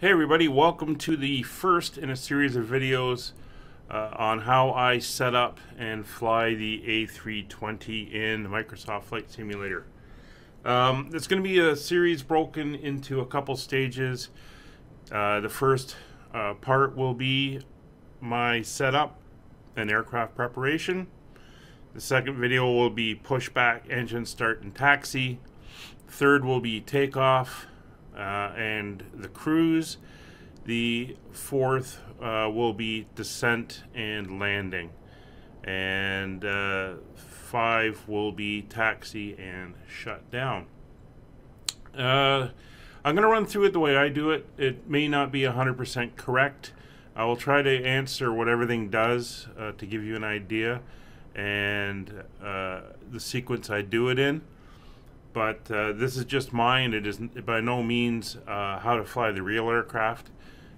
Hey everybody, welcome to the first in a series of videos uh, on how I set up and fly the A320 in the Microsoft Flight Simulator. Um, it's going to be a series broken into a couple stages. Uh, the first uh, part will be my setup and aircraft preparation. The second video will be pushback, engine start, and taxi. Third will be takeoff, uh, and the cruise. The fourth uh, will be descent and landing. And uh, five will be taxi and shut down. Uh, I'm going to run through it the way I do it. It may not be 100% correct. I will try to answer what everything does uh, to give you an idea and uh, the sequence I do it in but uh, this is just mine. It is by no means uh, how to fly the real aircraft.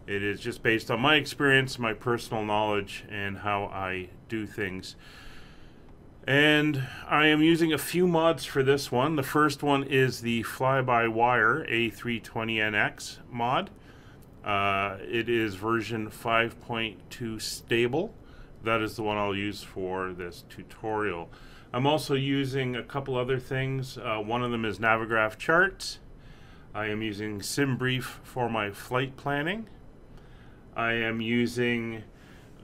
It is just based on my experience, my personal knowledge, and how I do things. And I am using a few mods for this one. The first one is the fly-by-wire A320NX mod. Uh, it is version 5.2 stable. That is the one I'll use for this tutorial. I'm also using a couple other things. Uh, one of them is Navigraph charts. I am using SimBrief for my flight planning. I am using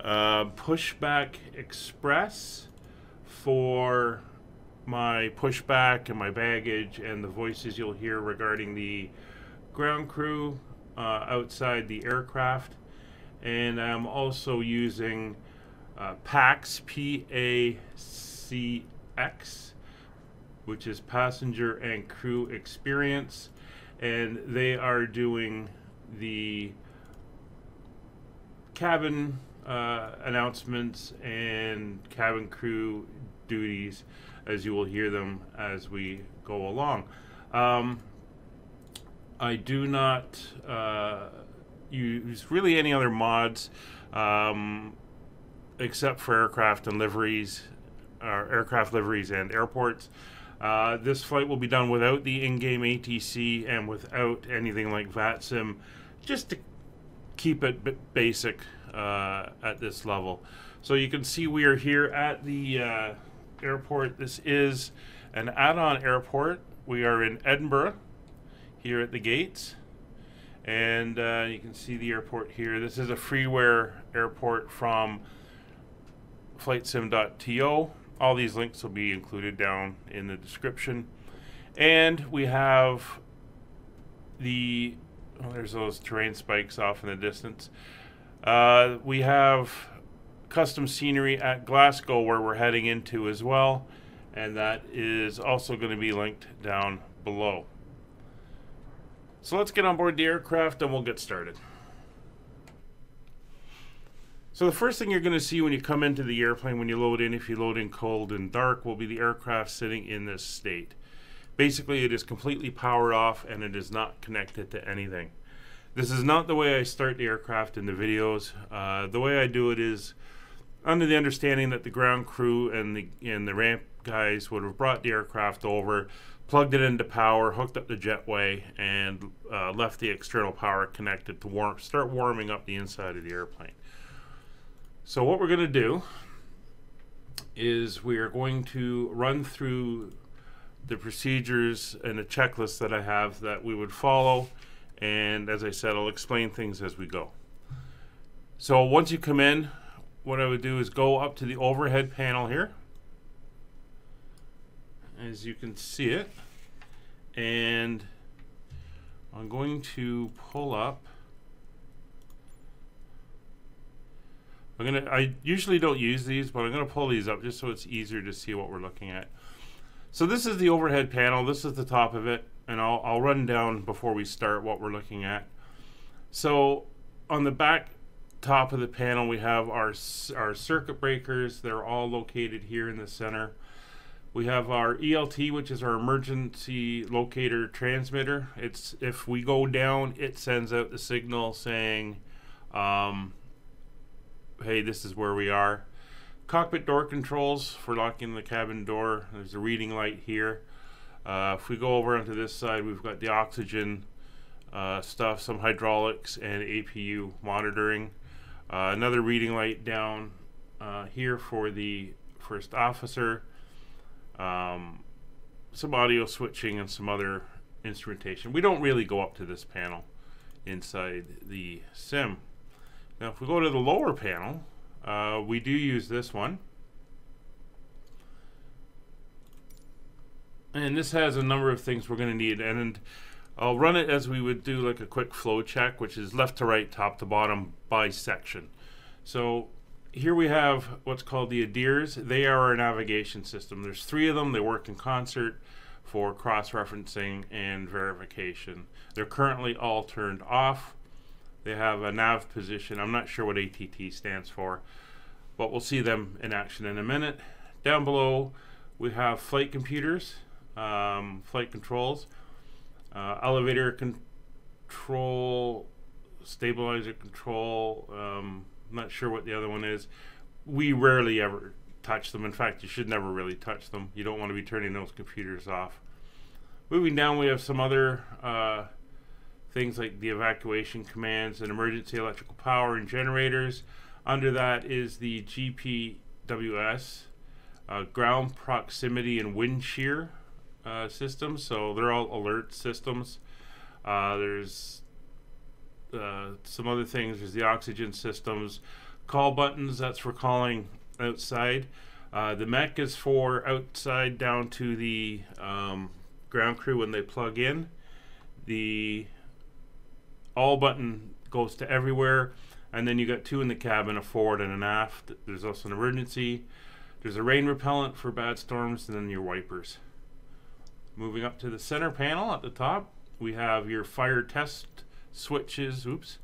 uh, Pushback Express for my pushback and my baggage and the voices you'll hear regarding the ground crew uh, outside the aircraft. And I'm also using uh, PACX, P-A-C X, which is passenger and crew experience, and they are doing the cabin uh, announcements and cabin crew duties as you will hear them as we go along. Um, I do not uh, use really any other mods um, except for aircraft and liveries our aircraft liveries and airports. Uh, this flight will be done without the in-game ATC and without anything like VATSIM, just to keep it basic uh, at this level. So you can see we are here at the uh, airport. This is an add-on airport. We are in Edinburgh, here at the gates. And uh, you can see the airport here. This is a freeware airport from flightsim.to all these links will be included down in the description. And we have the, oh, there's those terrain spikes off in the distance. Uh, we have custom scenery at Glasgow where we're heading into as well. And that is also going to be linked down below. So let's get on board the aircraft and we'll get started. So the first thing you're going to see when you come into the airplane, when you load in, if you load in cold and dark, will be the aircraft sitting in this state. Basically, it is completely powered off and it is not connected to anything. This is not the way I start the aircraft in the videos. Uh, the way I do it is under the understanding that the ground crew and the and the ramp guys would have brought the aircraft over, plugged it into power, hooked up the jetway, and uh, left the external power connected to warm, start warming up the inside of the airplane. So what we're going to do is we are going to run through the procedures and the checklist that I have that we would follow. And as I said, I'll explain things as we go. So once you come in, what I would do is go up to the overhead panel here. As you can see it. And I'm going to pull up I'm gonna. I usually don't use these, but I'm gonna pull these up just so it's easier to see what we're looking at. So this is the overhead panel. This is the top of it, and I'll I'll run down before we start what we're looking at. So on the back top of the panel, we have our our circuit breakers. They're all located here in the center. We have our ELT, which is our emergency locator transmitter. It's if we go down, it sends out the signal saying. Um, hey, this is where we are. Cockpit door controls for locking the cabin door. There's a reading light here. Uh, if we go over onto this side, we've got the oxygen uh, stuff, some hydraulics and APU monitoring. Uh, another reading light down uh, here for the first officer. Um, some audio switching and some other instrumentation. We don't really go up to this panel inside the sim. Now if we go to the lower panel, uh, we do use this one. And this has a number of things we're going to need. And I'll run it as we would do like a quick flow check, which is left to right, top to bottom by section. So here we have what's called the ADIRs. They are our navigation system. There's three of them. They work in concert for cross-referencing and verification. They're currently all turned off. They have a nav position. I'm not sure what ATT stands for, but we'll see them in action in a minute. Down below, we have flight computers, um, flight controls uh, elevator control, stabilizer control. Um, I'm not sure what the other one is. We rarely ever touch them. In fact, you should never really touch them. You don't want to be turning those computers off. Moving down, we have some other uh, things like the evacuation commands and emergency electrical power and generators. Under that is the GPWS, uh, ground proximity and wind shear uh, systems, so they're all alert systems. Uh, there's uh, some other things. There's the oxygen systems, call buttons. That's for calling outside. Uh, the mech is for outside down to the um, ground crew when they plug in. The all button goes to everywhere, and then you got two in the cabin, a forward and an aft. There's also an emergency. There's a rain repellent for bad storms, and then your wipers. Moving up to the center panel at the top, we have your fire test switches, oops,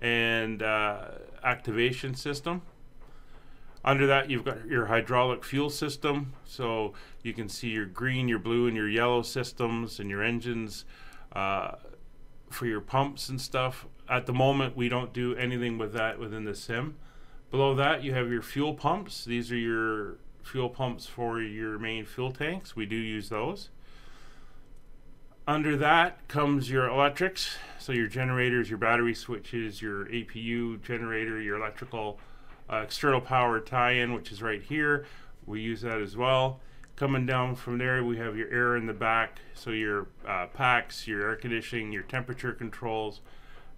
and uh, activation system. Under that, you've got your hydraulic fuel system, so you can see your green, your blue, and your yellow systems and your engines uh, for your pumps and stuff. At the moment, we don't do anything with that within the sim. Below that, you have your fuel pumps. These are your fuel pumps for your main fuel tanks. We do use those. Under that comes your electrics, so your generators, your battery switches, your APU generator, your electrical uh, external power tie-in, which is right here. We use that as well. Coming down from there, we have your air in the back, so your uh, packs, your air conditioning, your temperature controls,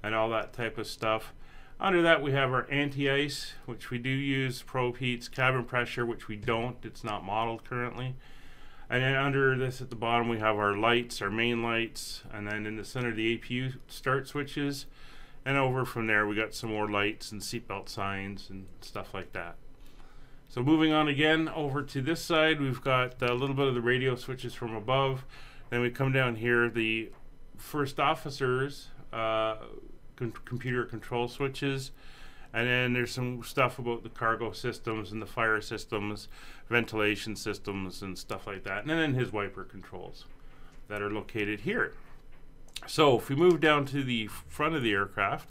and all that type of stuff. Under that, we have our anti-ice, which we do use, probe heats, cabin pressure, which we don't. It's not modeled currently. And then under this at the bottom we have our lights, our main lights, and then in the center the APU start switches. And over from there we got some more lights and seatbelt signs and stuff like that. So moving on again over to this side, we've got a little bit of the radio switches from above. Then we come down here, the first officers uh, com computer control switches. And then there's some stuff about the cargo systems and the fire systems, ventilation systems, and stuff like that. And then his wiper controls that are located here. So if we move down to the front of the aircraft,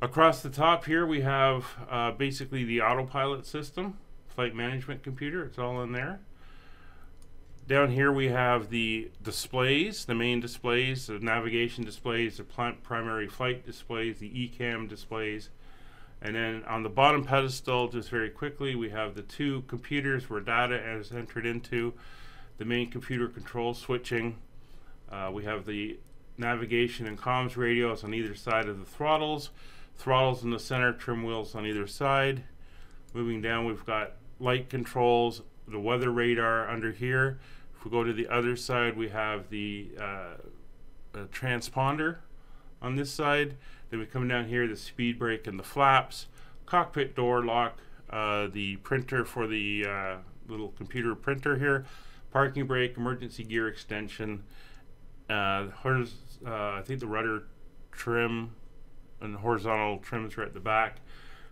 across the top here we have uh, basically the autopilot system, flight management computer. It's all in there. Down here we have the displays, the main displays, the navigation displays, the primary flight displays, the ECAM displays, and then on the bottom pedestal, just very quickly, we have the two computers where data is entered into, the main computer control switching. Uh, we have the navigation and comms radios on either side of the throttles, throttles in the center, trim wheels on either side. Moving down, we've got light controls, the weather radar under here. If we go to the other side, we have the uh, transponder on this side. Then we come down here, the speed brake and the flaps, cockpit door lock, uh, the printer for the uh, little computer printer here, parking brake, emergency gear extension, uh, uh, I think the rudder trim and horizontal trims right at the back.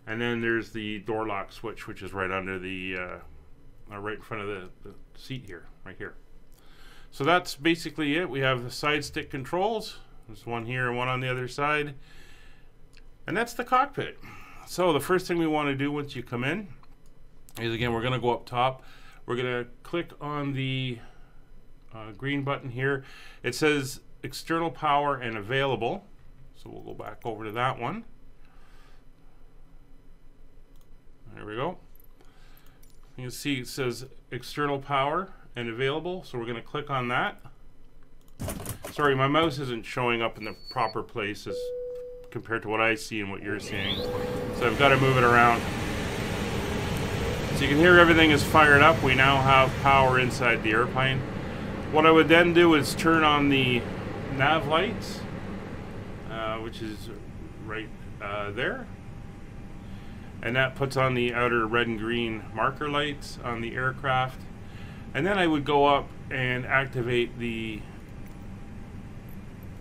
And then there's the door lock switch, which is right under the, uh, uh, right in front of the, the seat here, right here. So that's basically it. We have the side stick controls. There's one here and one on the other side. And that's the cockpit. So the first thing we want to do once you come in is again, we're going to go up top. We're going to click on the uh, green button here. It says external power and available. So we'll go back over to that one. There we go. You can see it says external power and available. So we're going to click on that. Sorry, my mouse isn't showing up in the proper places compared to what I see and what you're seeing. So I've got to move it around. So you can hear everything is fired up. We now have power inside the airplane. What I would then do is turn on the nav lights, which is right uh, there. And that puts on the outer red and green marker lights on the aircraft. And then I would go up and activate the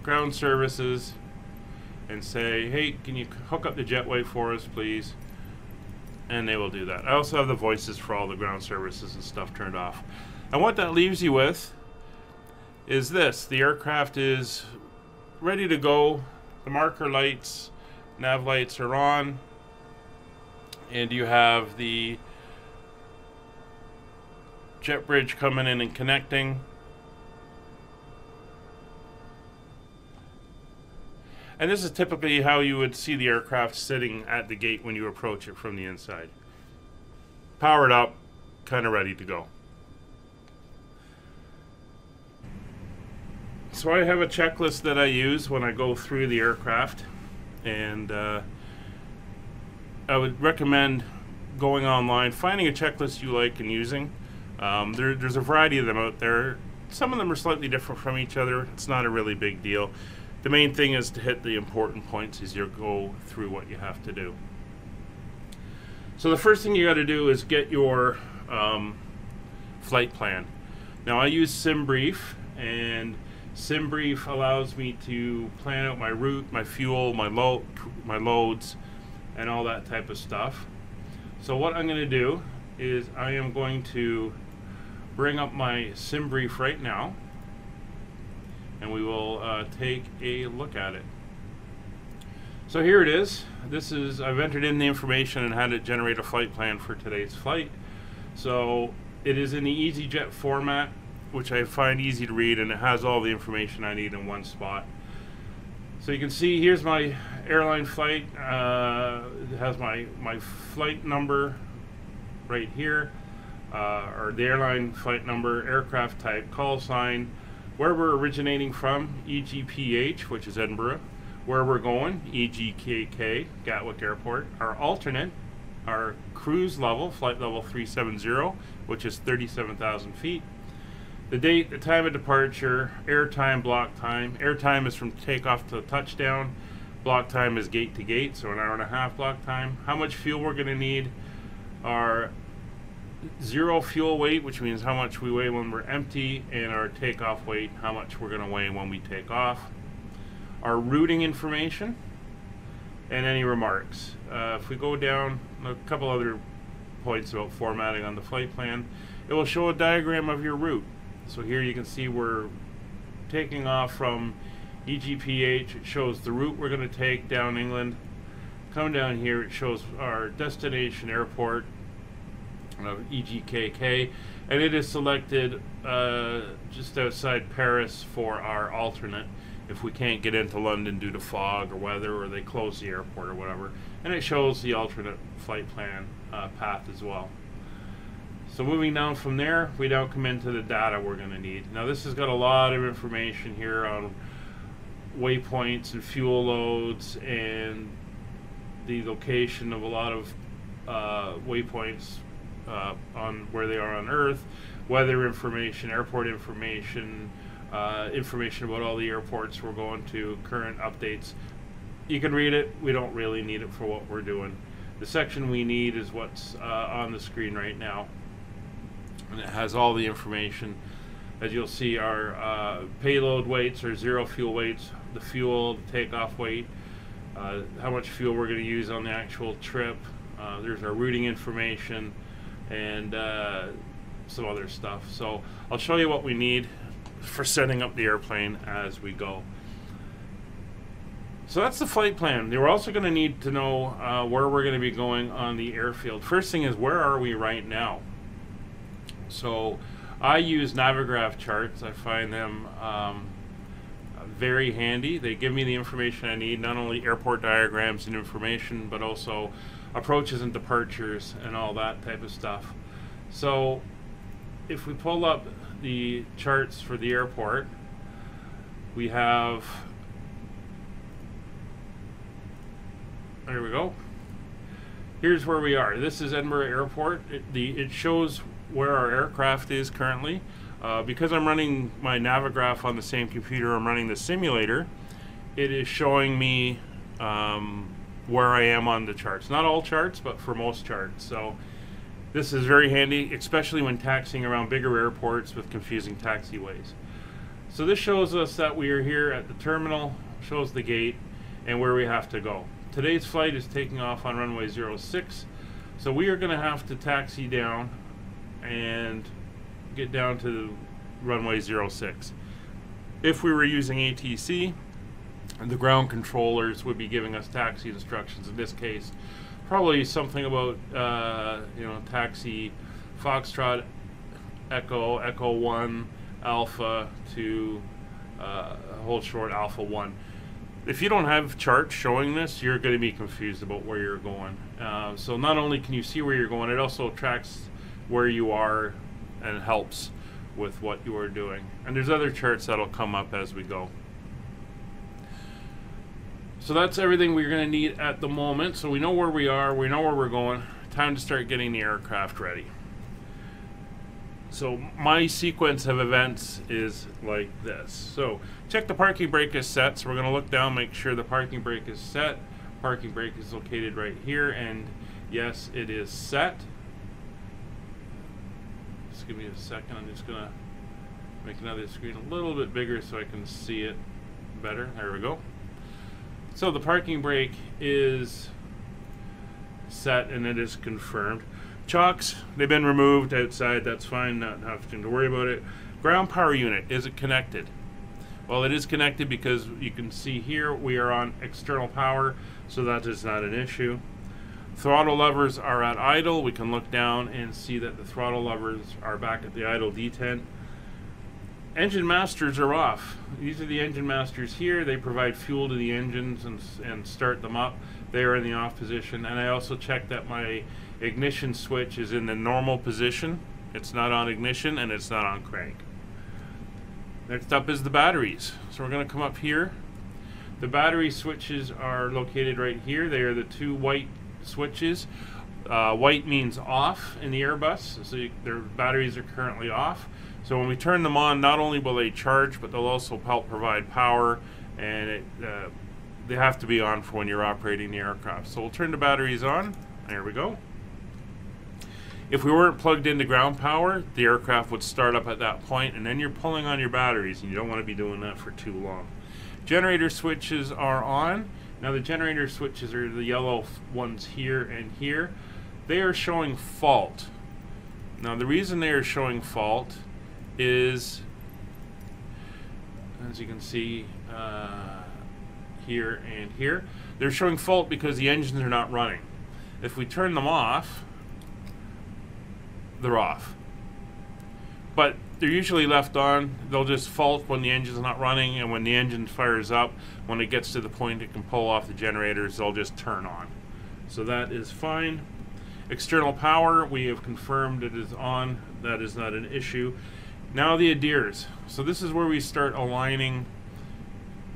ground services and say, hey, can you hook up the jetway for us, please? And they will do that. I also have the voices for all the ground services and stuff turned off. And what that leaves you with is this. The aircraft is ready to go. The marker lights, nav lights are on. And you have the jet bridge coming in and connecting. And this is typically how you would see the aircraft sitting at the gate when you approach it from the inside. Powered up, kind of ready to go. So I have a checklist that I use when I go through the aircraft, and uh, I would recommend going online, finding a checklist you like and using. Um, there, there's a variety of them out there. Some of them are slightly different from each other. It's not a really big deal the main thing is to hit the important points as you go through what you have to do. So the first thing you got to do is get your um, flight plan. Now I use SimBrief and SimBrief allows me to plan out my route, my fuel, my load, my loads, and all that type of stuff. So what I'm going to do is I am going to bring up my SimBrief right now and we will uh, take a look at it. So here it is. This is, I've entered in the information and had it generate a flight plan for today's flight. So it is in the EasyJet format, which I find easy to read, and it has all the information I need in one spot. So you can see here's my airline flight. Uh, it has my, my flight number right here, uh, or the airline flight number, aircraft type, call sign, where we're originating from, EGPH, which is Edinburgh, where we're going, EGKK, Gatwick Airport, our alternate, our cruise level, flight level 370, which is 37,000 feet, the date, the time of departure, air time, block time. Air time is from takeoff to touchdown. Block time is gate to gate, so an hour and a half block time. How much fuel we're going to need, our zero fuel weight, which means how much we weigh when we're empty, and our takeoff weight, how much we're going to weigh when we take off. Our routing information, and any remarks. Uh, if we go down a couple other points about formatting on the flight plan, it will show a diagram of your route. So here you can see we're taking off from EGPH. It shows the route we're going to take down England. Come down here, it shows our destination airport, of EGKK, and it is selected uh, just outside Paris for our alternate if we can't get into London due to fog or weather or they close the airport or whatever. And it shows the alternate flight plan uh, path as well. So moving down from there, we now come into the data we're going to need. Now this has got a lot of information here on waypoints and fuel loads and the location of a lot of uh, waypoints uh, on where they are on Earth, weather information, airport information, uh, information about all the airports we're going to, current updates. You can read it. We don't really need it for what we're doing. The section we need is what's uh, on the screen right now. And it has all the information. As you'll see, our uh, payload weights are zero fuel weights, the fuel, the takeoff weight, uh, how much fuel we're going to use on the actual trip. Uh, there's our routing information, and uh, some other stuff. So I'll show you what we need for setting up the airplane as we go. So that's the flight plan. We're also going to need to know uh, where we're going to be going on the airfield. First thing is where are we right now? So I use Navigraph charts. I find them um, very handy. They give me the information I need, not only airport diagrams and information, but also approaches and departures and all that type of stuff. So if we pull up the charts for the airport, we have, there we go. Here's where we are. This is Edinburgh Airport. It, the, it shows where our aircraft is currently. Uh, because I'm running my Navigraph on the same computer I'm running the simulator, it is showing me um, where I am on the charts. Not all charts, but for most charts. So this is very handy, especially when taxiing around bigger airports with confusing taxiways. So this shows us that we are here at the terminal, shows the gate, and where we have to go. Today's flight is taking off on runway 06, so we are going to have to taxi down and get down to runway 06. If we were using ATC, the ground controllers would be giving us taxi instructions. In this case, probably something about uh, you know taxi Foxtrot Echo Echo One Alpha to uh, hold short Alpha One. If you don't have charts showing this, you're going to be confused about where you're going. Uh, so not only can you see where you're going, it also tracks where you are and helps with what you are doing. And there's other charts that'll come up as we go. So that's everything we're going to need at the moment. So we know where we are, we know where we're going. Time to start getting the aircraft ready. So my sequence of events is like this. So check the parking brake is set. So we're going to look down, make sure the parking brake is set. Parking brake is located right here, and yes, it is set. Give me a second. I'm just going to make another screen a little bit bigger so I can see it better. There we go. So the parking brake is set and it is confirmed. Chocks, they've been removed outside. That's fine, not having to worry about it. Ground power unit, is it connected? Well, it is connected because you can see here we are on external power, so that is not an issue. Throttle levers are at idle. We can look down and see that the throttle levers are back at the idle detent engine masters are off. These are the engine masters here. They provide fuel to the engines and, and start them up. They are in the off position. And I also check that my ignition switch is in the normal position. It's not on ignition and it's not on crank. Next up is the batteries. So we're going to come up here. The battery switches are located right here. They are the two white switches. Uh, white means off in the Airbus, so you, their batteries are currently off. So when we turn them on, not only will they charge, but they'll also help provide power, and it, uh, they have to be on for when you're operating the aircraft. So we'll turn the batteries on. There we go. If we weren't plugged into ground power, the aircraft would start up at that point, and then you're pulling on your batteries, and you don't want to be doing that for too long. Generator switches are on. Now the generator switches are the yellow ones here and here. They are showing fault. Now the reason they are showing fault is, as you can see uh, here and here, they're showing fault because the engines are not running. If we turn them off, they're off. But they're usually left on. They'll just fault when the engine's not running, and when the engine fires up, when it gets to the point it can pull off the generators, they'll just turn on. So that is fine. External power, we have confirmed it is on. That is not an issue. Now the ADIRS. So this is where we start aligning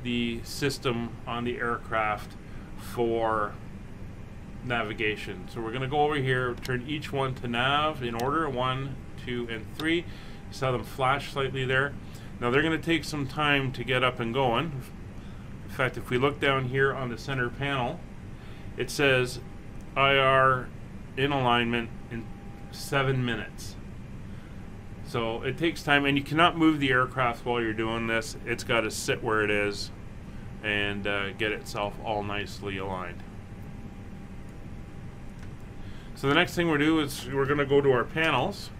the system on the aircraft for navigation. So we're going to go over here, turn each one to nav in order, one, two, and three. You saw them flash slightly there. Now they're going to take some time to get up and going. In fact, if we look down here on the center panel, it says IR in alignment in seven minutes. So it takes time, and you cannot move the aircraft while you're doing this. It's got to sit where it is and uh, get itself all nicely aligned. So the next thing we'll do is we're going to go to our panels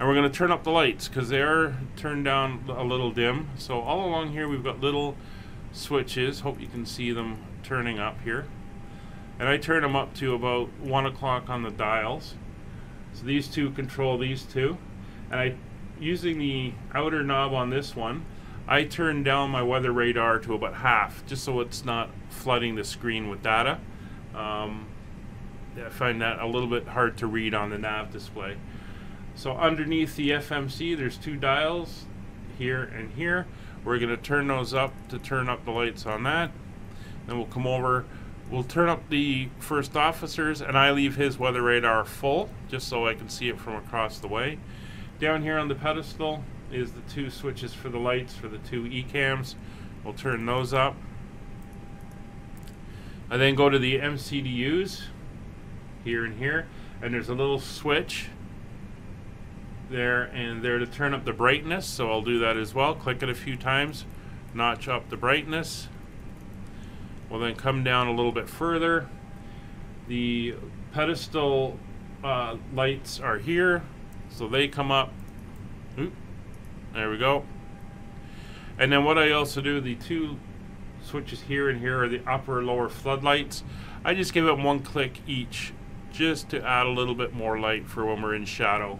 and we're going to turn up the lights because they are turned down a little dim. So all along here we've got little switches. Hope you can see them turning up here. And I turn them up to about 1 o'clock on the dials. So these two control these two and I using the outer knob on this one I turn down my weather radar to about half, just so it's not flooding the screen with data. Um, I find that a little bit hard to read on the nav display. So underneath the FMC, there's two dials, here and here. We're going to turn those up to turn up the lights on that. Then we'll come over, we'll turn up the first officer's, and I leave his weather radar full, just so I can see it from across the way. Down here on the pedestal is the two switches for the lights for the two ECAMs. We'll turn those up. I then go to the MCDUs, here and here, and there's a little switch there and there to turn up the brightness so I'll do that as well. Click it a few times notch up the brightness. We'll then come down a little bit further. The pedestal uh, lights are here so they come up. Oop, there we go. And then what I also do the two switches here and here are the upper lower floodlights. I just give them one click each just to add a little bit more light for when we're in shadow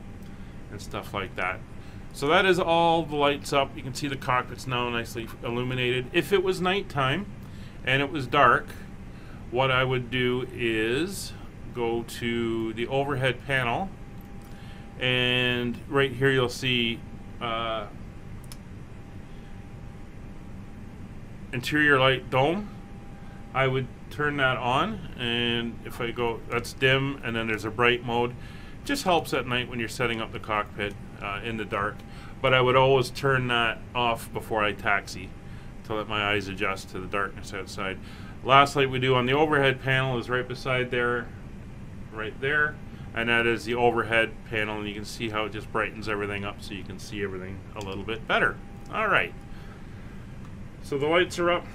and stuff like that. So that is all the lights up. You can see the cockpit's now nicely illuminated. If it was nighttime and it was dark, what I would do is go to the overhead panel and right here you'll see uh, interior light dome. I would turn that on and if I go, that's dim and then there's a bright mode just helps at night when you're setting up the cockpit uh, in the dark. But I would always turn that off before I taxi to let my eyes adjust to the darkness outside. Last light we do on the overhead panel is right beside there, right there, and that is the overhead panel, and you can see how it just brightens everything up so you can see everything a little bit better. All right. So the lights are up.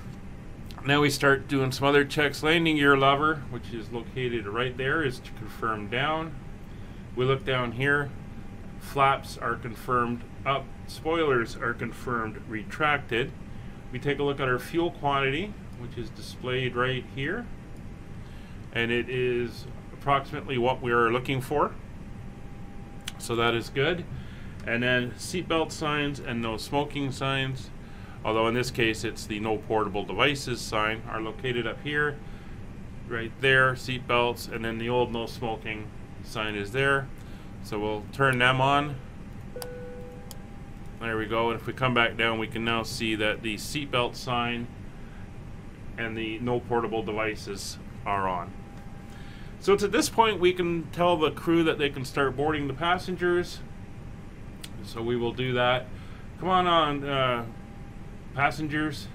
Now we start doing some other checks. Landing gear lever, which is located right there, is to confirm down. We look down here, flaps are confirmed up, spoilers are confirmed retracted. We take a look at our fuel quantity, which is displayed right here, and it is approximately what we are looking for. So that is good. And then seatbelt signs and no smoking signs, although in this case it's the no portable devices sign, are located up here, right there, seatbelts, and then the old no smoking sign is there. So we'll turn them on. There we go. And if we come back down, we can now see that the seatbelt sign and the no portable devices are on. So it's at this point we can tell the crew that they can start boarding the passengers. So we will do that. Come on on, uh, passengers.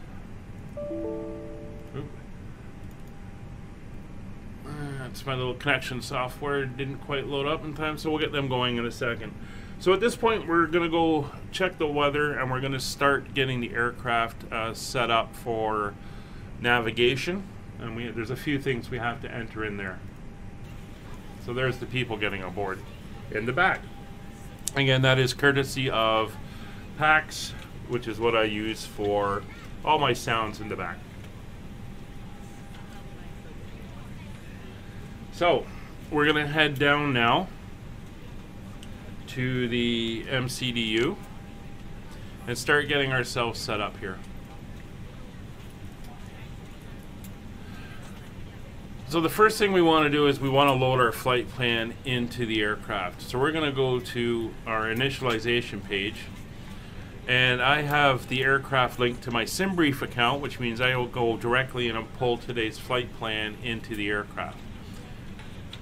That's my little connection software. Didn't quite load up in time, so we'll get them going in a second. So at this point, we're going to go check the weather, and we're going to start getting the aircraft uh, set up for navigation. And we, there's a few things we have to enter in there. So there's the people getting aboard in the back. Again, that is courtesy of PACX, which is what I use for all my sounds in the back. So, we're going to head down now to the MCDU and start getting ourselves set up here. So the first thing we want to do is we want to load our flight plan into the aircraft. So we're going to go to our initialization page and I have the aircraft linked to my SimBrief account which means I will go directly and pull today's flight plan into the aircraft.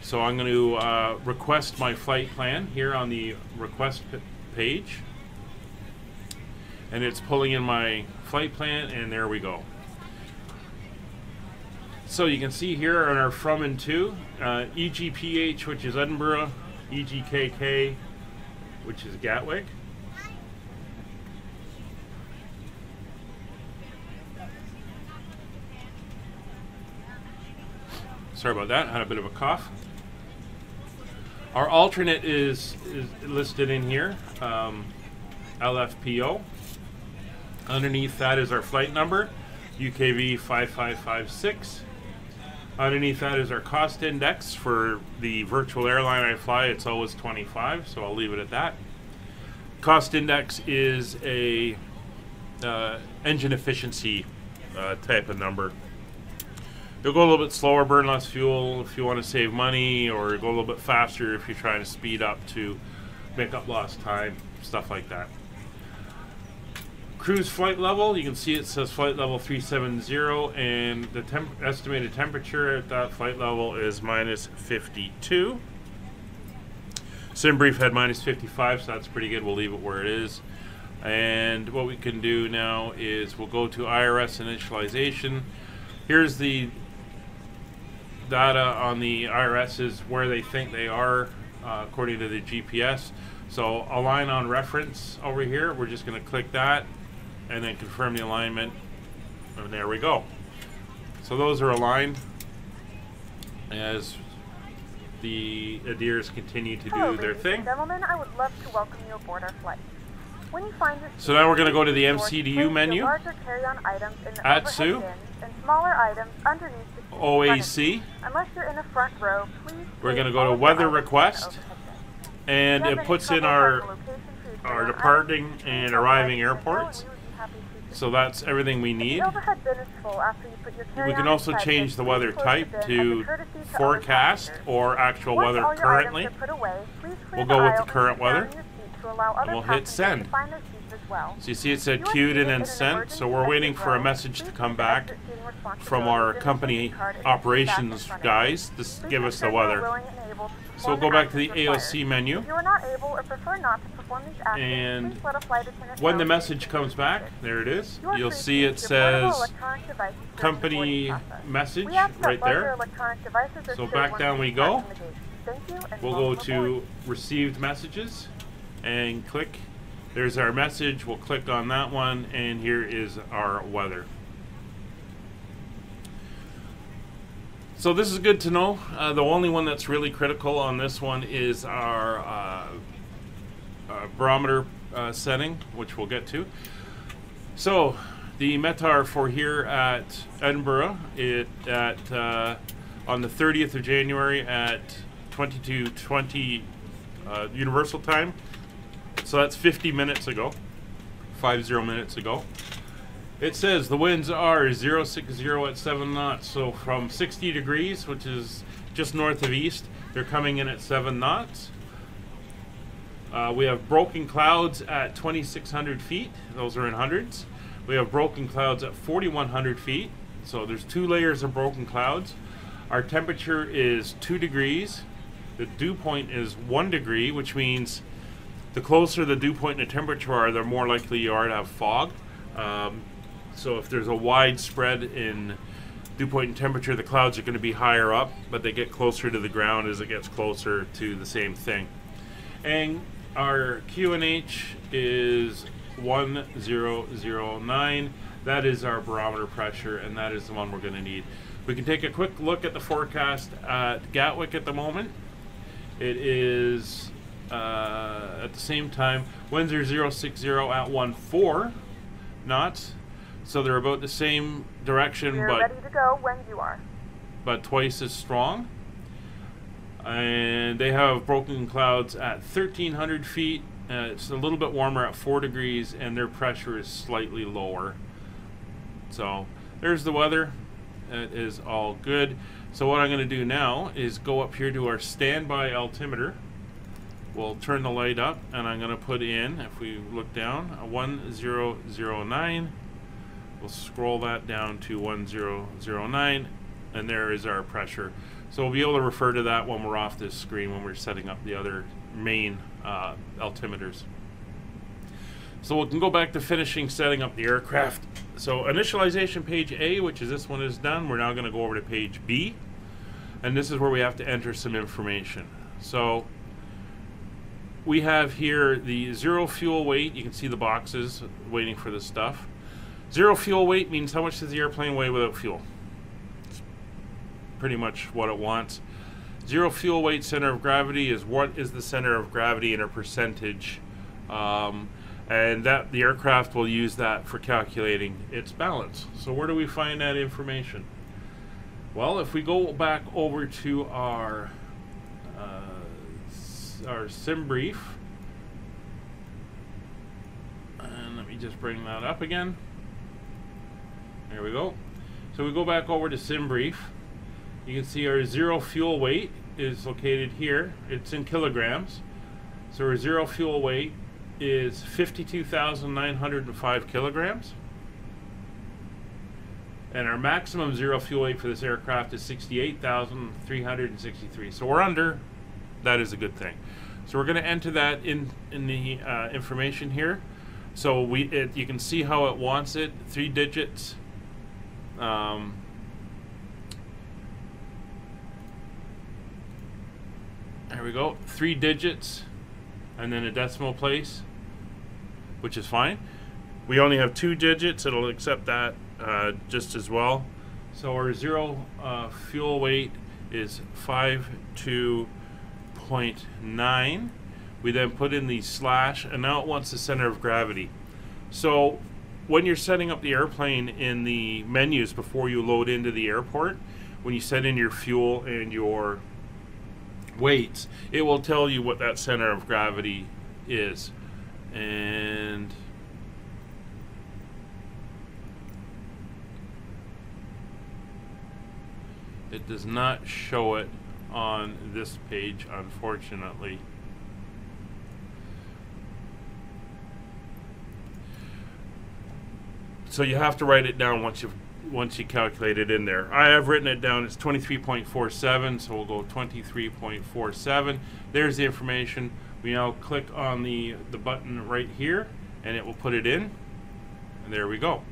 So I'm going to uh, request my flight plan here on the request page. And it's pulling in my flight plan, and there we go. So you can see here on our from and to, uh, EGPH, which is Edinburgh, EGKK, which is Gatwick. Sorry about that, I had a bit of a cough. Our alternate is, is listed in here, um, LFPO. Underneath that is our flight number, UKV 5556. Underneath that is our cost index for the virtual airline I fly. It's always 25, so I'll leave it at that. Cost index is a uh, engine efficiency uh, type of number. You'll go a little bit slower, burn less fuel if you want to save money, or go a little bit faster if you're trying to speed up to make up lost time, stuff like that. Cruise flight level, you can see it says flight level 370, and the temp estimated temperature at that flight level is minus 52. SimBrief had minus 55, so that's pretty good. We'll leave it where it is. And what we can do now is we'll go to IRS initialization. Here's the data on the IRS is where they think they are uh, according to the GPS. So align on reference over here. We're just going to click that and then confirm the alignment. And there we go. So those are aligned as the Adirs continue to Hello, do their thing. Gentlemen, I would love to welcome you aboard our flight. When you find your So now we're gonna go to the MCDU menu. larger carry-on items in the At Sue. and smaller items underneath the seat in front of you. AOC, Unless you're in the front row, please. We're gonna go to weather items in the request, and it puts in our finding the location for your our departing and arriving airports. and we would be happy to assist So that's everything we need. the overhead bin is full after you put your We can also change the weather type the bin as a to to forecast or actual weather currently. items are put away, please clear We'll go with the current weather. in your seat to allow other we'll hit send. To find their seats as well. So you see it said If you are queued and then sent. So we're waiting for a message to come back from our company safety card in the seat operations back in front of guys to give us the ensure you are weather. willing and able to So we'll go back to the AOC menu. If you are not able or prefer not to perform these actions, And please let a flight attendant When the message comes back, there it is. You'll see it says electronic devices during the company message We ask that right there. electronic devices are So back down we go. from the gate. Thank you, and We'll go to received messages and click. There's our message. We'll click on that one, and here is our weather. So this is good to know. Uh, the only one that's really critical on this one is our uh, uh, barometer uh, setting, which we'll get to. So the METAR for here at Edinburgh, it at uh, on the 30th of January at 22:20 uh, Universal Time. So that's 50 minutes ago, 50 minutes ago. It says the winds are 060 at 7 knots. So from 60 degrees, which is just north of east, they're coming in at 7 knots. Uh, we have broken clouds at 2,600 feet. Those are in hundreds. We have broken clouds at 4,100 feet. So there's two layers of broken clouds. Our temperature is 2 degrees. The dew point is 1 degree, which means the closer the dew point and the temperature are, the more likely you are to have fog. Um, so if there's a wide spread in dew point and temperature, the clouds are going to be higher up, but they get closer to the ground as it gets closer to the same thing. And our QNH is 1009. That is our barometer pressure, and that is the one we're going to need. We can take a quick look at the forecast at Gatwick at the moment. It is uh, at the same time, winds are 060 at 1 4 knots. So they're about the same direction, We're but ready to go when you are. but twice as strong. And they have broken clouds at 1,300 feet. Uh, it's a little bit warmer at 4 degrees, and their pressure is slightly lower. So there's the weather. It is all good. So what I'm going to do now is go up here to our standby altimeter. We'll turn the light up, and I'm going to put in, if we look down, a 1009. We'll scroll that down to 1009, and there is our pressure. So we'll be able to refer to that when we're off this screen when we're setting up the other main uh, altimeters. So we can go back to finishing setting up the aircraft. So initialization page A, which is this one, is done. We're now going to go over to page B, and this is where we have to enter some information. So we have here the zero fuel weight. You can see the boxes waiting for this stuff. Zero fuel weight means how much does the airplane weigh without fuel? It's pretty much what it wants. Zero fuel weight center of gravity is what is the center of gravity in a percentage. Um, and that the aircraft will use that for calculating its balance. So where do we find that information? Well, if we go back over to our uh, our sim brief, and let me just bring that up again. There we go. So we go back over to sim brief. You can see our zero fuel weight is located here. It's in kilograms. So our zero fuel weight is 52,905 kilograms. And our maximum zero fuel weight for this aircraft is 68,363. So we're under. That is a good thing. So we're going to enter that in in the uh, information here. So we it, you can see how it wants it. Three digits. Um, there we go. Three digits, and then a decimal place, which is fine. We only have two digits. It'll accept that uh, just as well. So our zero uh, fuel weight is 52.9. We then put in the slash, and now it wants the center of gravity. So when you're setting up the airplane in the menus before you load into the airport, when you set in your fuel and your weights, it will tell you what that center of gravity is. And It does not show it on this page, unfortunately. So you have to write it down once you've once you calculate it in there. I have written it down. It's 23.47, so we'll go 23.47. There's the information. We now click on the the button right here, and it will put it in. And there we go.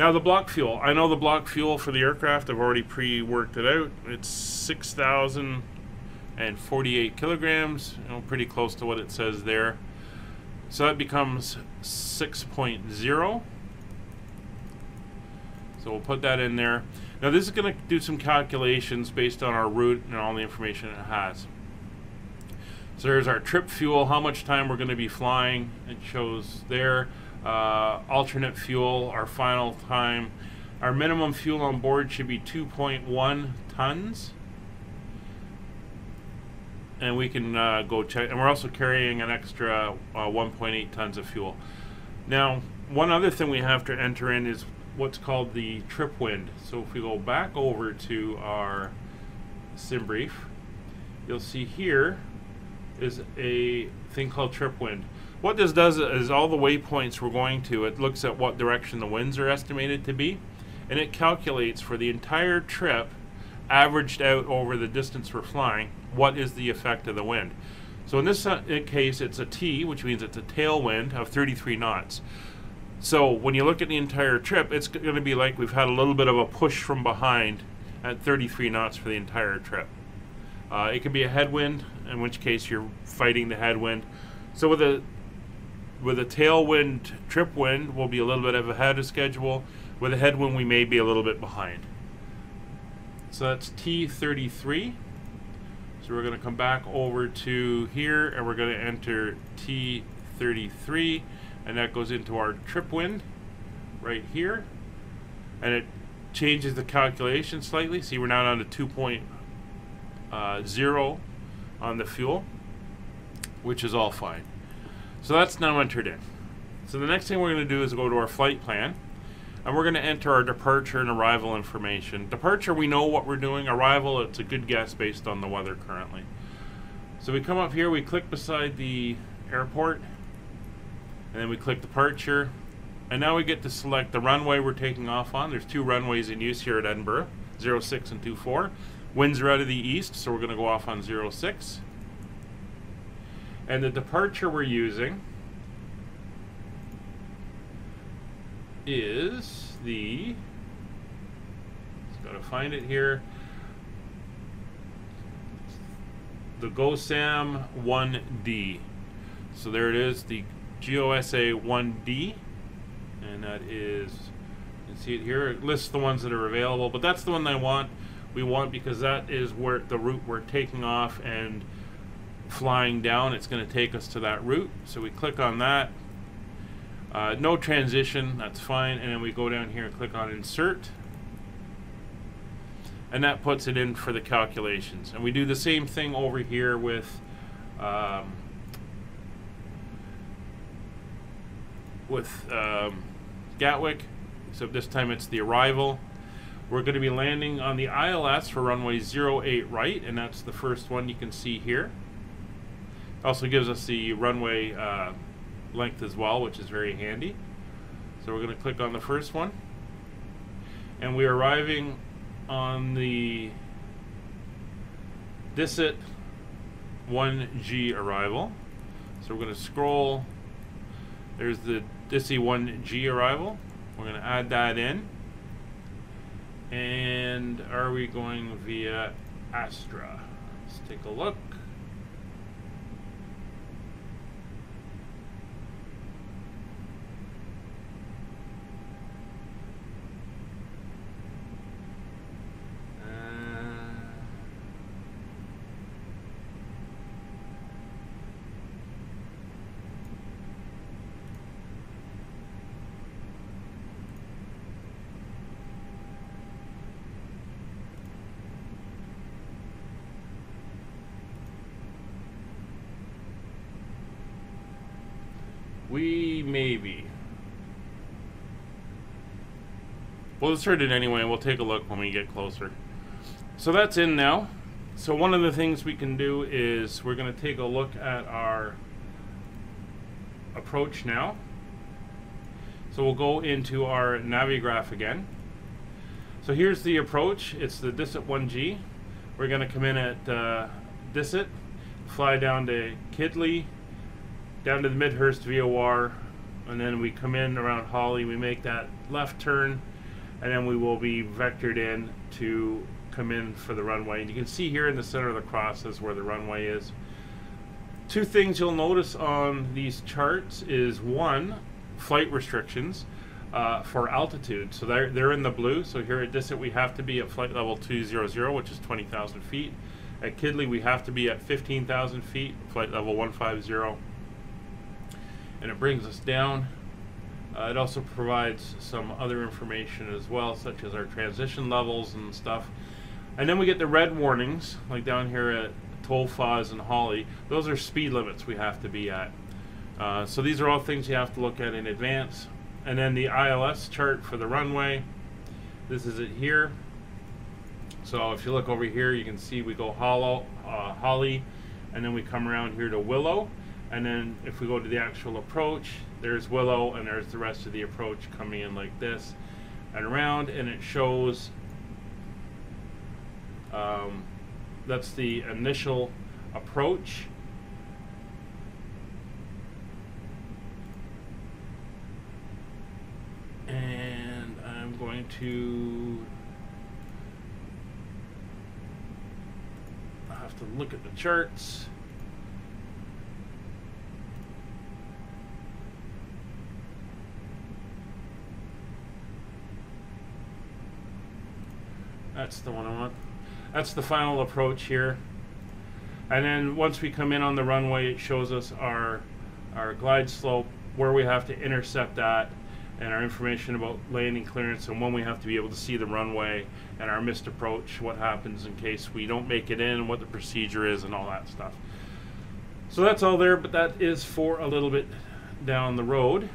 Now the block fuel. I know the block fuel for the aircraft. I've already pre-worked it out. It's 6,048 kilograms. You know, pretty close to what it says there. So that becomes 6.0. So we'll put that in there. Now this is going to do some calculations based on our route and all the information it has. So there's our trip fuel, how much time we're going to be flying. It shows there uh, alternate fuel, our final time. Our minimum fuel on board should be 2.1 tons. And we can uh, go check. And we're also carrying an extra uh, 1.8 tons of fuel. Now, one other thing we have to enter in is what's called the trip wind. So if we go back over to our SimBrief, you'll see here is a thing called trip wind. What this does is all the waypoints we're going to, it looks at what direction the winds are estimated to be, and it calculates for the entire trip, averaged out over the distance we're flying, what is the effect of the wind. So in this uh, case, it's a T, which means it's a tailwind of 33 knots. So when you look at the entire trip, it's going to be like we've had a little bit of a push from behind at 33 knots for the entire trip. Uh, it could be a headwind, in which case you're fighting the headwind. So with a with a tailwind trip wind, we'll be a little bit ahead of schedule. With a headwind, we may be a little bit behind. So that's T33. So we're going to come back over to here and we're going to enter T33 and that goes into our trip wind right here. And it changes the calculation slightly. See, we're now down to 2.0 uh, on the fuel, which is all fine. So that's now entered in. So the next thing we're going to do is go to our flight plan. And we're going to enter our departure and arrival information. Departure, we know what we're doing. Arrival, it's a good guess based on the weather currently. So we come up here, we click beside the airport, and then we click departure. And now we get to select the runway we're taking off on. There's two runways in use here at Edinburgh, 06 and 24. Winds are out of the east, so we're going to go off on 06. And the departure we're using is the, just gotta find it here, the GOSAM 1D. So there it is, the GOSAM 1D, and that is, you can see it here, it lists the ones that are available, but that's the one I want. We want because that is where the route we're taking off and flying down, it's going to take us to that route. So we click on that. Uh, no transition, that's fine. And then we go down here and click on insert. And that puts it in for the calculations. And we do the same thing over here with um, with um, Gatwick, So this time it's the arrival. We're going to be landing on the ILS for runway 08 right, and that's the first one you can see here. Also gives us the runway uh, length as well, which is very handy. So we're going to click on the first one. And we are arriving on the DISIT 1G arrival. So we're going to scroll. There's the DISIT 1G arrival. We're going to add that in. And are we going via Astra? Let's take a look. We maybe. Well, insert it anyway, we'll take a look when we get closer. So that's in now. So one of the things we can do is we're going to take a look at our approach now. So we'll go into our Navigraph again. So here's the approach. It's the DISIT 1G. We're going to come in at uh, fly down to KIDLI, down to the Midhurst VOR, and then we come in around Holly. We make that left turn, and then we will be vectored in to come in for the runway. And you can see here in the center of the cross is where the runway is. Two things you'll notice on these charts is one, flight restrictions uh, for altitude. So they're, they're in the blue. So here at DISIT we have to be at flight level 200, which is 20,000 feet. At KIDLI we have to be at 15,000 feet, flight level 150 and it brings us down. Uh, it also provides some other information as well, such as our transition levels and stuff. And then we get the red warnings, like down here at Tolfaz and Holly. Those are speed limits we have to be at. Uh, so these are all things you have to look at in advance. And then the ILS chart for the runway. This is it here. So if you look over here, you can see we go hollow, uh, Holly, and then we come around here to Willow. And then if we go to the actual approach, there's Willow and there's the rest of the approach coming in like this and around and it shows um, that's the initial approach. And I'm going to have to look at the charts. That's the one I want. That's the final approach here. And then once we come in on the runway, it shows us our, our glide slope, where we have to intercept that, and our information about landing clearance and when we have to be able to see the runway, and our missed approach, what happens in case we don't make it in, what the procedure is, and all that stuff. So that's all there, but that is for a little bit down the road.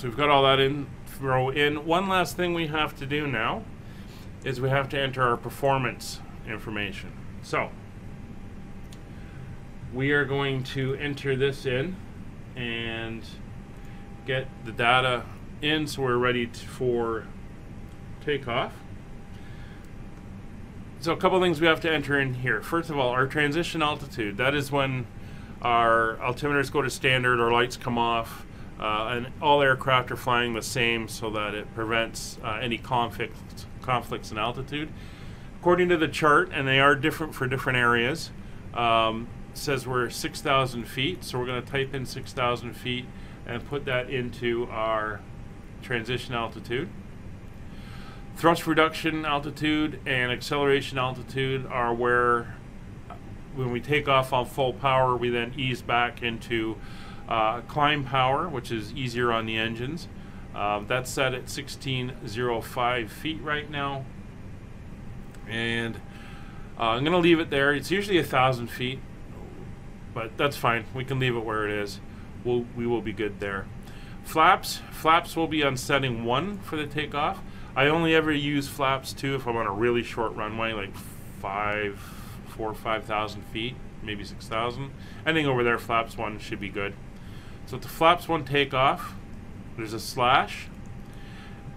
So we've got all that in, throw in. One last thing we have to do now is we have to enter our performance information. So we are going to enter this in and get the data in so we're ready to, for takeoff. So a couple things we have to enter in here. First of all, our transition altitude. That is when our altimeters go to standard, our lights come off, uh, and all aircraft are flying the same so that it prevents uh, any conflict, conflicts in altitude. According to the chart, and they are different for different areas, um, says we're 6,000 feet, so we're going to type in 6,000 feet and put that into our transition altitude. Thrust reduction altitude and acceleration altitude are where, when we take off on full power, we then ease back into uh, climb power, which is easier on the engines. Uh, that's set at 1605 feet right now. And uh, I'm going to leave it there. It's usually a thousand feet. but that's fine. We can leave it where it is. We'll, we will be good there. Flaps, flaps will be on setting one for the takeoff. I only ever use flaps two if I'm on a really short runway, like five, four, five thousand feet, maybe six thousand. Anything over there, flaps one should be good. So the flaps one takeoff, there's a slash,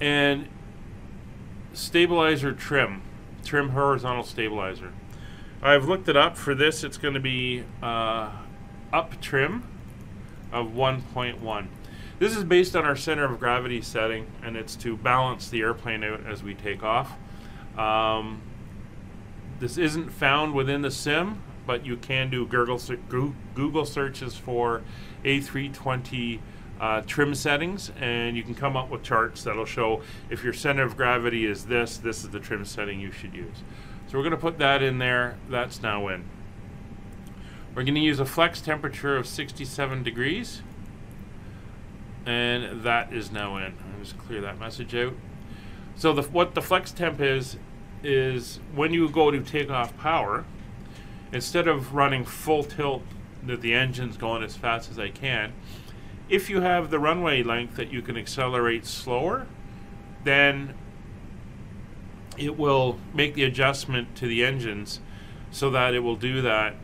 and stabilizer trim, trim horizontal stabilizer. I've looked it up. For this, it's going to be uh, up trim of 1.1. This is based on our center of gravity setting, and it's to balance the airplane out as we take off. Um, this isn't found within the sim, but you can do Google, Google searches for A320 uh, trim settings, and you can come up with charts that'll show if your center of gravity is this, this is the trim setting you should use. So we're going to put that in there. That's now in. We're going to use a flex temperature of 67 degrees. And that is now in. I'll just clear that message out. So the, what the flex temp is, is when you go to take off power, instead of running full tilt that the engine's going as fast as I can, if you have the runway length that you can accelerate slower, then it will make the adjustment to the engines so that it will do that.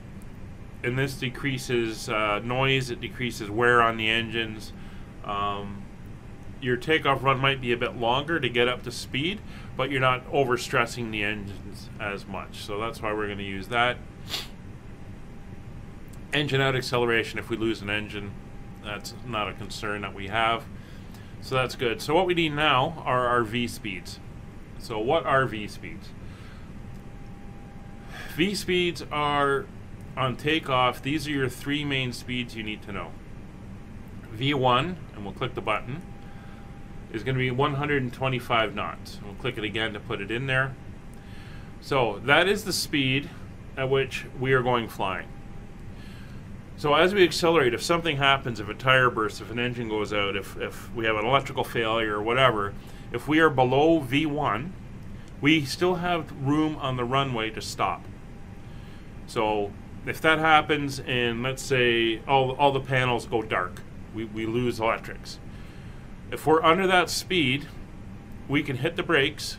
And this decreases uh, noise, it decreases wear on the engines. Um, your takeoff run might be a bit longer to get up to speed, but you're not overstressing the engines as much. So that's why we're going to use that. Engine out acceleration, if we lose an engine, that's not a concern that we have. So that's good. So what we need now are our V speeds. So what are V speeds? V speeds are on takeoff. These are your three main speeds you need to know. V1, and we'll click the button, is going to be 125 knots. We'll click it again to put it in there. So that is the speed at which we are going flying. So as we accelerate, if something happens, if a tire bursts, if an engine goes out, if, if we have an electrical failure or whatever, if we are below V1, we still have room on the runway to stop. So if that happens and let's say all, all the panels go dark, we, we lose electrics. If we're under that speed, we can hit the brakes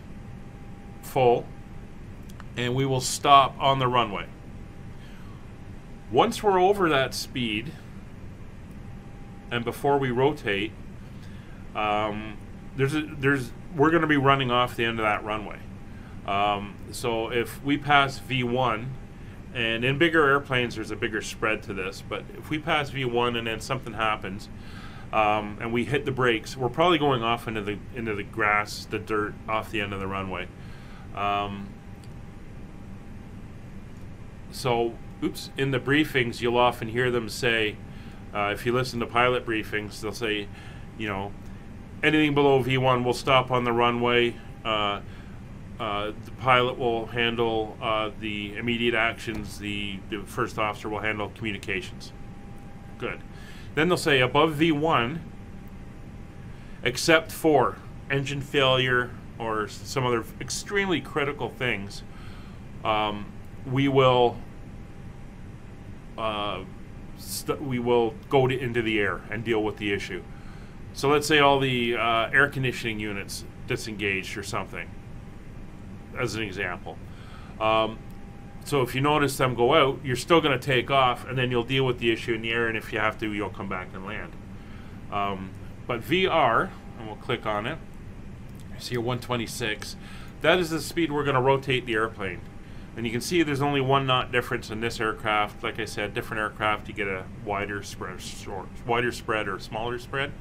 full and we will stop on the runway. Once we're over that speed and before we rotate, um, there's a, there's we're going to be running off the end of that runway. Um, so if we pass V1, and in bigger airplanes there's a bigger spread to this, but if we pass V1 and then something happens, um, and we hit the brakes, we're probably going off into the into the grass, the dirt, off the end of the runway. Um, so, oops, in the briefings, you'll often hear them say, uh, if you listen to pilot briefings, they'll say, you know, anything below V1 will stop on the runway. Uh, uh, the pilot will handle uh, the immediate actions. The, the first officer will handle communications. Good. Then they'll say above V1, except for engine failure or some other extremely critical things, um, we will uh, we will go to, into the air and deal with the issue. So let's say all the uh, air conditioning units disengaged or something, as an example. Um, so if you notice them go out, you're still going to take off, and then you'll deal with the issue in the air, and if you have to, you'll come back and land. Um, but VR, and we'll click on it, see your 126, that is the speed we're going to rotate the airplane. And you can see there's only one knot difference in this aircraft. Like I said, different aircraft, you get a wider spread, short, wider spread or smaller spread.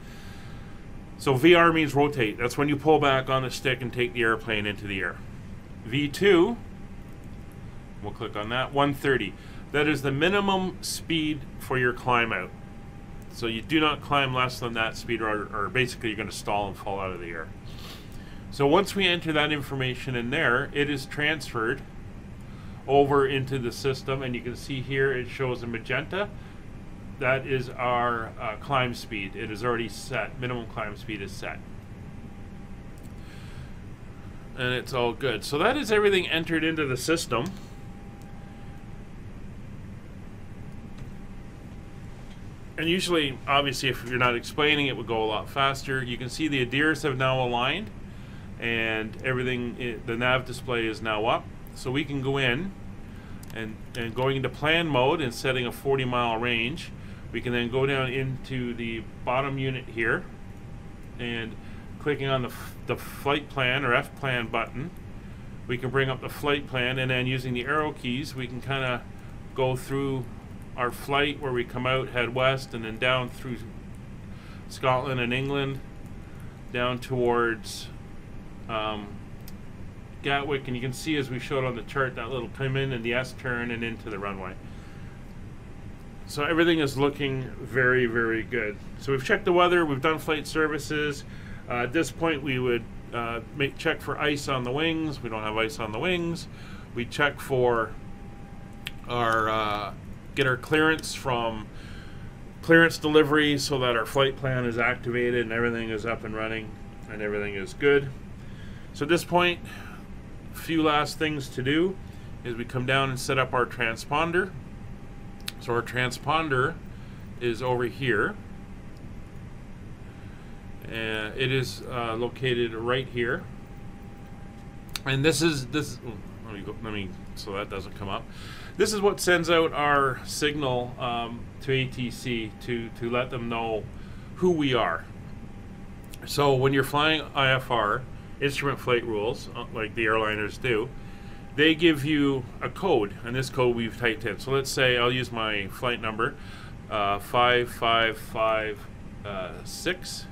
So VR means rotate. That's when you pull back on the stick and take the airplane into the air. V2, we'll click on that, 130. That is the minimum speed for your climb out. So you do not climb less than that speed or, or basically you're going to stall and fall out of the air. So once we enter that information in there, it is transferred over into the system and you can see here it shows a magenta that is our uh, climb speed. It is already set. Minimum climb speed is set. And it's all good. So that is everything entered into the system. and usually, obviously, if you're not explaining, it would go a lot faster. You can see the ADIRs have now aligned, and everything, the nav display is now up. So we can go in, and, and going into plan mode and setting a 40 mile range, we can then go down into the bottom unit here, and clicking on the, the flight plan or F plan button, we can bring up the flight plan, and then using the arrow keys, we can kind of go through our flight where we come out, head west, and then down through Scotland and England, down towards um, Gatwick, and you can see as we showed on the chart that little come in and the S turn and into the runway. So everything is looking very, very good. So we've checked the weather, we've done flight services. Uh, at this point, we would uh, make check for ice on the wings. We don't have ice on the wings. We check for our uh, get our clearance from clearance delivery so that our flight plan is activated and everything is up and running and everything is good. So at this point, few last things to do is we come down and set up our transponder. So our transponder is over here. And it is uh, located right here. And this is this. Let me go. Let me so that doesn't come up. This is what sends out our signal um, to ATC to to let them know who we are. So when you're flying IFR, instrument flight rules, uh, like the airliners do, they give you a code, and this code we've typed in. So let's say I'll use my flight number, uh, five five five uh, six.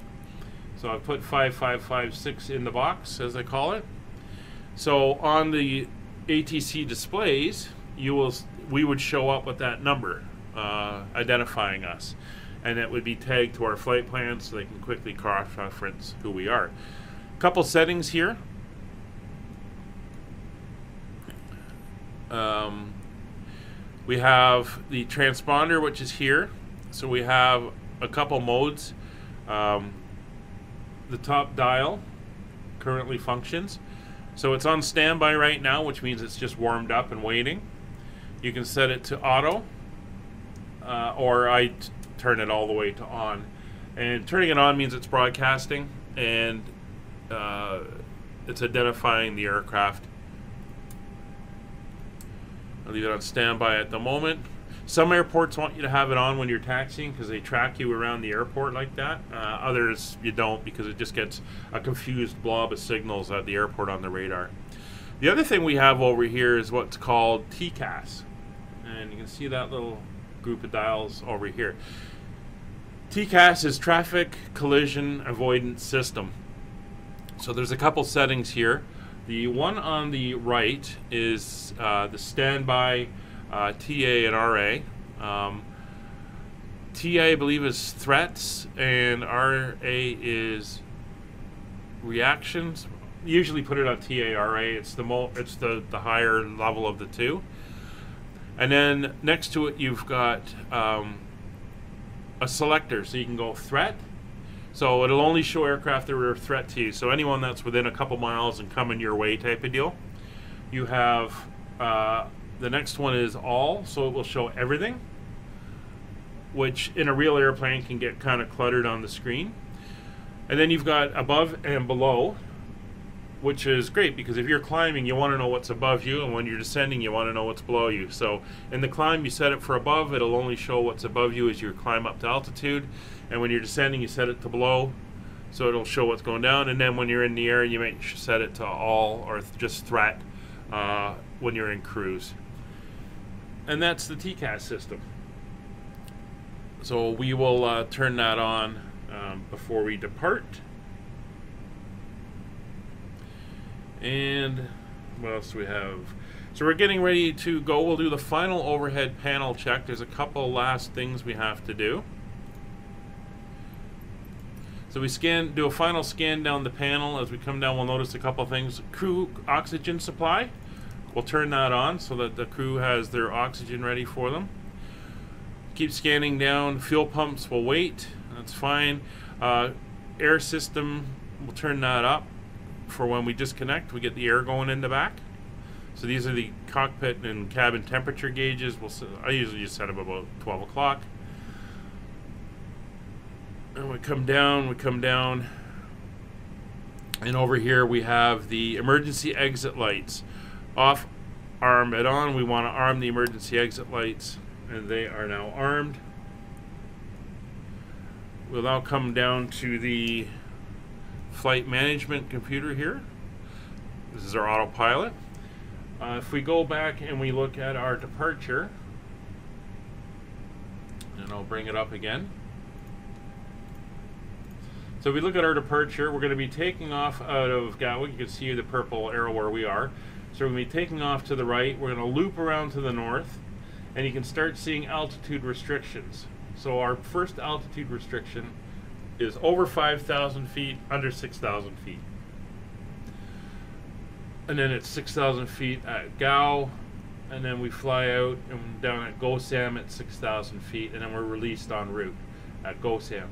So I put five five five six in the box, as I call it. So on the ATC displays, you will we would show up with that number uh, identifying us, and it would be tagged to our flight plan so they can quickly cross-reference who we are. Couple settings here. Um, we have the transponder, which is here. So we have a couple modes. Um, the top dial currently functions. So it's on standby right now, which means it's just warmed up and waiting. You can set it to auto, uh, or I turn it all the way to on. And turning it on means it's broadcasting and uh, it's identifying the aircraft. I'll leave it on standby at the moment. Some airports want you to have it on when you're taxiing because they track you around the airport like that. Uh, others you don't because it just gets a confused blob of signals at the airport on the radar. The other thing we have over here is what's called TCAS. And you can see that little group of dials over here. TCAS is Traffic Collision Avoidance System. So there's a couple settings here. The one on the right is uh, the standby uh, TA and RA. Um, TA, I believe, is threats, and RA is reactions. Usually put it on TA RA. It's the mo- it's the, the higher level of the two. And then next to it, you've got um, a selector, so you can go threat. So it'll only show aircraft that are a threat to you. So anyone that's within a couple miles and coming your way type of deal. You have uh, the next one is all, so it will show everything, which in a real airplane can get kind of cluttered on the screen. And then you've got above and below, which is great because if you're climbing, you want to know what's above you, and when you're descending, you want to know what's below you. So in the climb, you set it for above, it'll only show what's above you as you climb up to altitude, and when you're descending, you set it to below, so it'll show what's going down. And then when you're in the air, you might set it to all or just threat uh, when you're in cruise and that's the TCAS system. So we will uh, turn that on um, before we depart. And what else do we have? So we're getting ready to go. We'll do the final overhead panel check. There's a couple last things we have to do. So we scan, do a final scan down the panel. As we come down, we'll notice a couple things. Crew oxygen supply. We'll turn that on so that the crew has their oxygen ready for them. Keep scanning down. Fuel pumps will wait. That's fine. Uh, air system, we'll turn that up for when we disconnect. We get the air going in the back. So these are the cockpit and cabin temperature gauges. We'll, I usually just set them about 12 o'clock. And we come down, we come down. And over here we have the emergency exit lights. Off, arm it on. We want to arm the emergency exit lights. And they are now armed. We'll now come down to the flight management computer here. This is our autopilot. Uh, if we go back and we look at our departure, and I'll bring it up again. So we look at our departure, we're going to be taking off out of Gatwick. You can see the purple arrow where we are. So we're going to be taking off to the right. We're going to loop around to the north, and you can start seeing altitude restrictions. So our first altitude restriction is over 5,000 feet, under 6,000 feet. And then it's 6,000 feet at Gao, and then we fly out and down at Gosam at 6,000 feet, and then we're released en route at Gosam.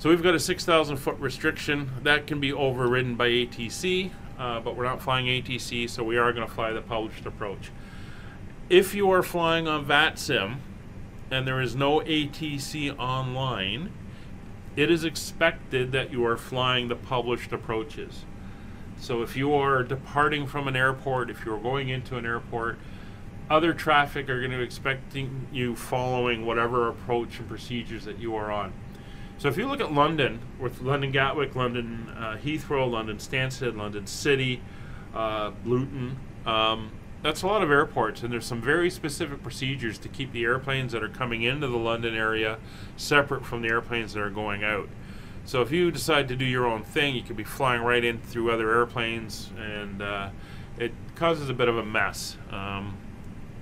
So we've got a 6,000 foot restriction that can be overridden by ATC, uh, but we're not flying ATC, so we are going to fly the published approach. If you are flying on VATSIM and there is no ATC online, it is expected that you are flying the published approaches. So if you are departing from an airport, if you're going into an airport, other traffic are going to be expecting you following whatever approach and procedures that you are on. So if you look at London, with London Gatwick, London uh, Heathrow, London Stansted, London City, uh, Luton, um, that's a lot of airports, and there's some very specific procedures to keep the airplanes that are coming into the London area separate from the airplanes that are going out. So if you decide to do your own thing, you could be flying right in through other airplanes, and uh, it causes a bit of a mess. Um,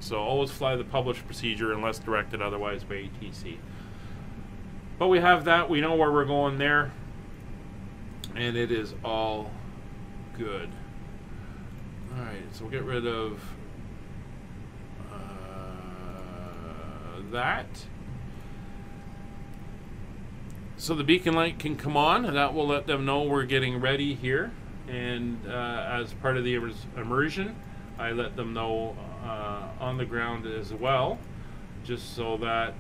so always fly the published procedure unless directed otherwise by ATC. But we have that. We know where we're going there, and it is all good. Alright, so we'll get rid of uh, that. So the beacon light can come on, and that will let them know we're getting ready here. And uh, as part of the immersion, I let them know uh, on the ground as well, just so that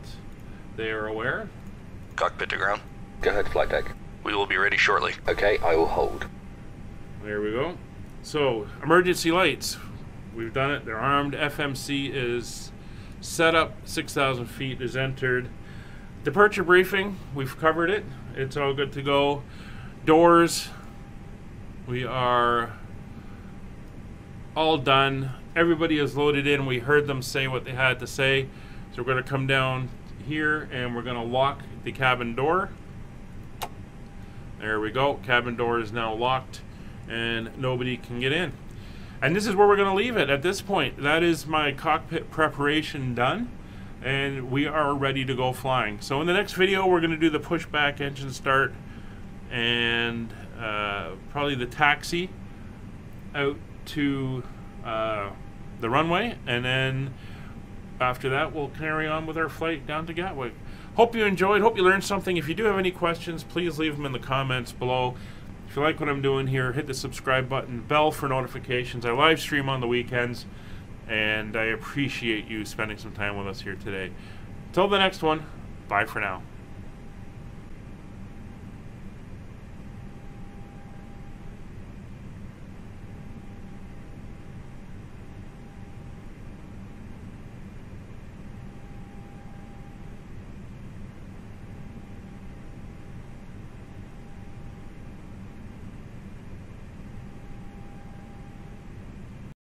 they are aware. Cockpit to ground. Go ahead, flight deck. We will be ready shortly. Okay, I will hold. There we go. So, emergency lights. We've done it. They're armed. FMC is set up. 6,000 feet is entered. Departure briefing. We've covered it. It's all good to go. Doors. We are all done. Everybody is loaded in. We heard them say what they had to say. So we're going to come down here and we're going to lock the cabin door. There we go. Cabin door is now locked and nobody can get in. And this is where we're going to leave it at this point. That is my cockpit preparation done, and we are ready to go flying. So in the next video, we're going to do the pushback engine start and uh, probably the taxi out to uh, the runway, and then after that, we'll carry on with our flight down to Gatwick. Hope you enjoyed. Hope you learned something. If you do have any questions, please leave them in the comments below. If you like what I'm doing here, hit the subscribe button, bell for notifications. I live stream on the weekends, and I appreciate you spending some time with us here today. Till the next one, bye for now.